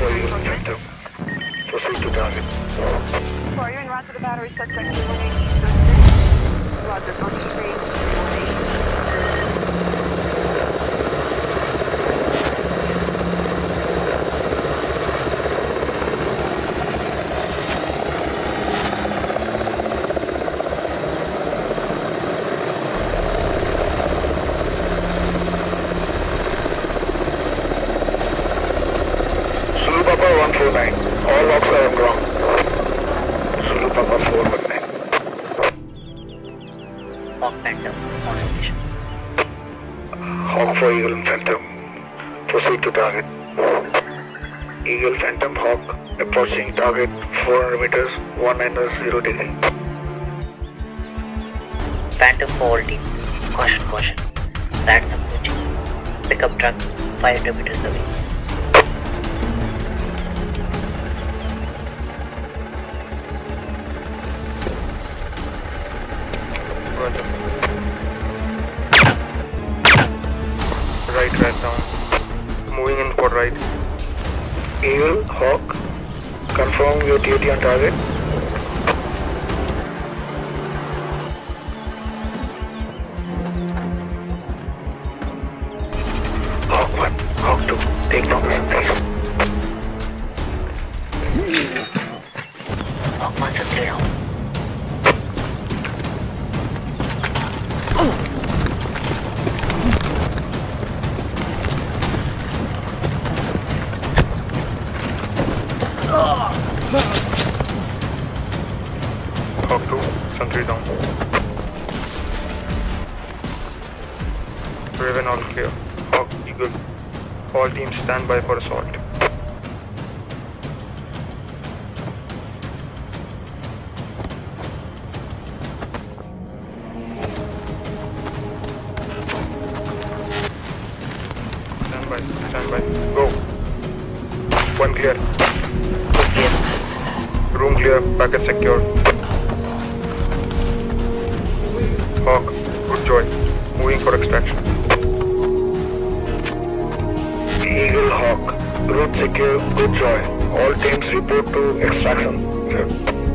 you, Phantom. Proceed to target. For you en route to the battery, suspect 218 Roger, concentrate. Zulu Papa 149. All logs are on ground. Zulu Papa 419. Hawk Phantom on. Hawk for Eagle and Phantom. Proceed to target. Eagle Phantom Hawk approaching target 400 meters, 190 degree. Phantom for all team. Caution, caution. That's approaching. Pickup truck 500 meters away. Right, right down. Moving in for right. Eagle, Hawk, confirm your duty on target. Hawk 2, sentry down. Raven all clear. Hawk, Eagle. All teams stand by for assault. Stand by, stand by. Go. One clear. Clear. Packet secure. Hawk, good joy. Moving for extraction. Eagle, Hawk, route secure, good joy. All teams report to extraction. Sir.